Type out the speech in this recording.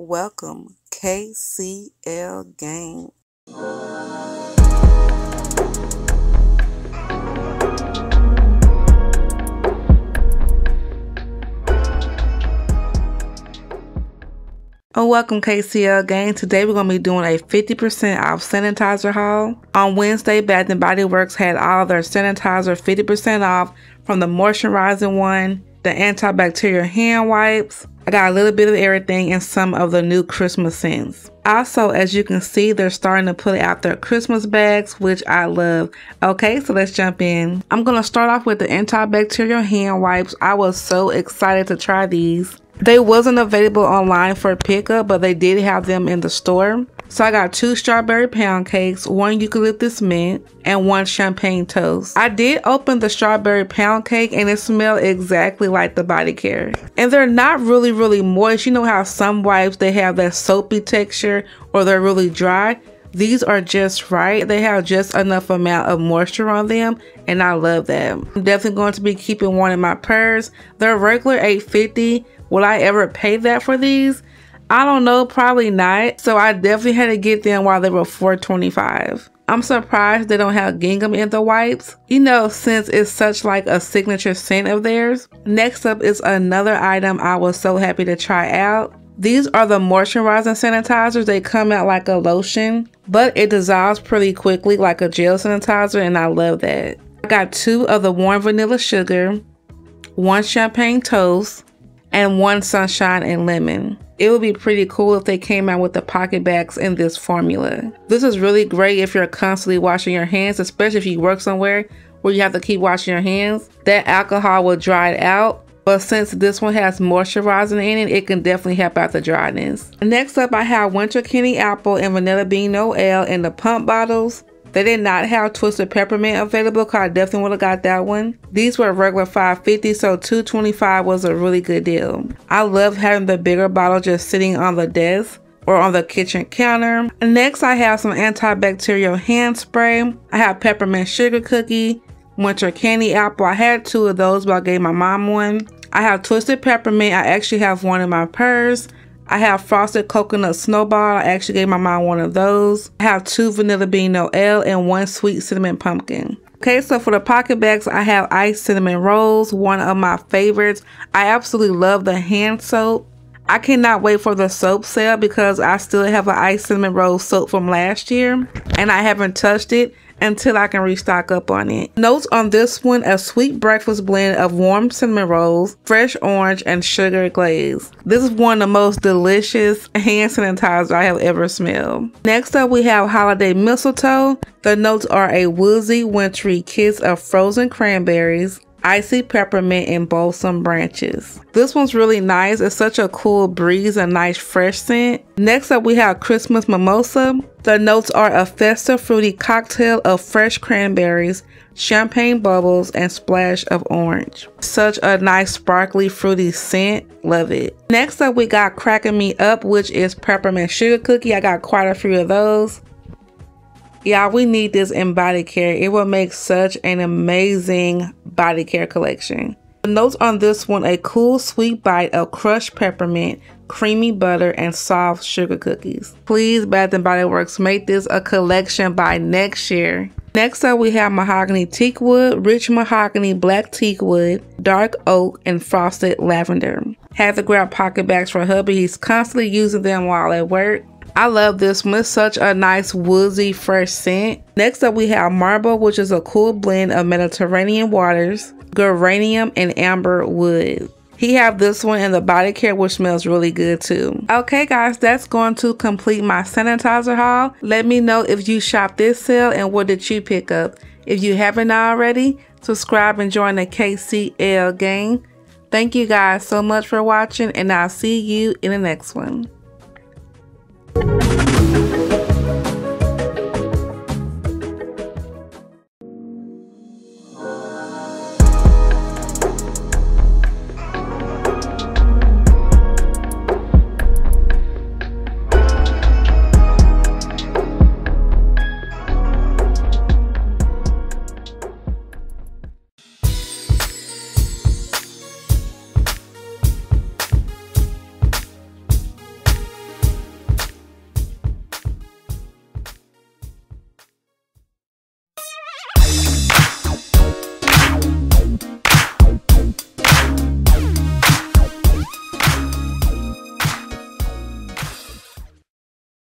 Welcome, KCL Gang. Oh, welcome KCL gang. Today we're going to be doing a 50% off sanitizer haul. On Wednesday, Bath & Body Works had all their sanitizer 50% off from the moisturizing one, the antibacterial hand wipes. I got a little bit of everything and some of the new Christmas scents. Also, as you can see, they're starting to put out their Christmas bags, which I love. Okay, so let's jump in. I'm to start off with the antibacterial hand wipes. I was so excited to try these. They wasn't available online for pickup, but they did have them in the store. So I got two strawberry pound cakes, one eucalyptus mint, and one champagne toast. I did open the strawberry pound cake and it smelled exactly like the body care. And they're not really, really moist. You know how some wipes, they have that soapy texture or they're really dry. These are just right. They have just enough amount of moisture on them and I love them. I'm definitely going to be keeping one in my purse. They're regular 850 Will I ever pay that for these? I don't know, probably not. So I definitely had to get them while they were 425. I'm surprised they don't have gingham in the wipes, you know, since it's such like a signature scent of theirs. Next up is another item I was so happy to try out. These are the moisturizing sanitizers. They come out like a lotion, but it dissolves pretty quickly like a gel sanitizer and I love that. I got two of the warm vanilla sugar, one champagne toast, and one sunshine and lemon. It would be pretty cool if they came out with the PocketBacs in this formula. This is really great if you're constantly washing your hands, especially if you work somewhere where you have to keep washing your hands. That alcohol will dry it out, but since this one has moisturizing in it, it can definitely help out the dryness. Next up, I have Winter Candy Apple and Vanilla Bean No Noel in the pump bottles. They did not have Twisted Peppermint available because I definitely would have got that one. These were regular 550 so 225 was a really good deal. I love having the bigger bottle just sitting on the desk or on the kitchen counter. Next, I have some antibacterial hand spray. I have peppermint sugar cookie, winter candy apple. I had two of those, but I gave my mom one. I have twisted peppermint. I actually have one in my purse. I have frosted coconut snowball. I actually gave my mom one of those. I have two vanilla bean Noel and one sweet cinnamon pumpkin. Okay, so for the PocketBacs, I have iced cinnamon rolls, one of my favorites. I absolutely love the hand soap. I cannot wait for the soap sale because I still have an iced cinnamon roll soap from last year and I haven't touched it until I can restock up on it. Notes on this one, a sweet breakfast blend of warm cinnamon rolls, fresh orange, and sugar glaze. This is one of the most delicious hand sanitizer I have ever smelled. Next up, we have holiday mistletoe. The notes are a woozy, wintry kiss of frozen cranberries, icy peppermint and balsam branches. This one's really nice. It's such a cool breeze and nice fresh scent. Next up we have Christmas Mimosa. The notes are a festive fruity cocktail of fresh cranberries, champagne bubbles, and splash of orange. Such a nice sparkly fruity scent. Love it. Next up we got Cracking Me Up which is peppermint sugar cookie. I got quite a few of those. Yeah, we need this in body care. It will make such an amazing body care collection. The notes on this one, a cool sweet bite of crushed peppermint, creamy butter, and soft sugar cookies. Please, Bath & Body Works, make this a collection by next year. Next up, we have mahogany teakwood, rich mahogany black teakwood, dark oak, and frosted lavender. Had to grab PocketBacs for hubby. He's constantly using them while at work. I love this one. It's such a nice woodsy fresh scent. Next up we have Marble which is a cool blend of Mediterranean waters, geranium and amber wood. He have this one in the body care which smells really good too. Okay guys, that's going to complete my sanitizer haul. Let me know if you shop this sale and what did you pick up. If you haven't already, subscribe and join the KCL gang. Thank you guys so much for watching and I'll see you in the next one.